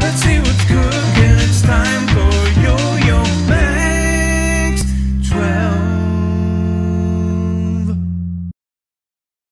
Let's see what's good.